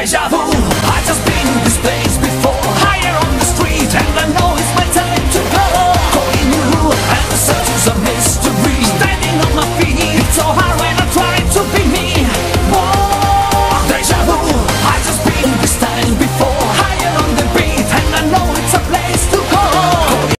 在下风